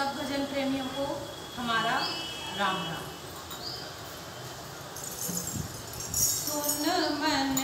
सब भजन प्रेमियों को हमारा राम राम। सुन मन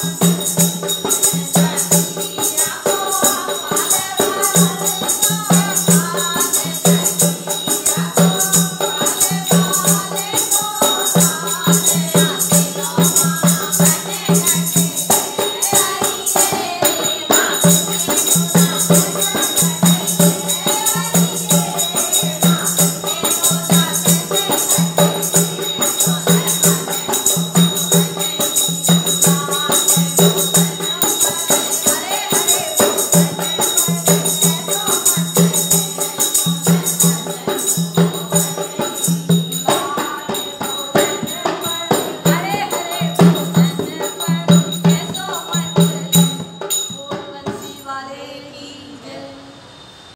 Música